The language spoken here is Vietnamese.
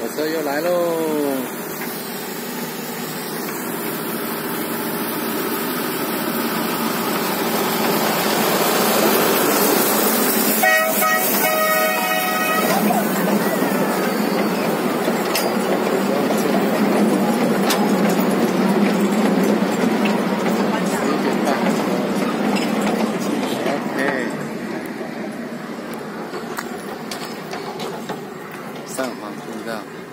hồ sơ vô lại luôn São Paulo. 감사합니다.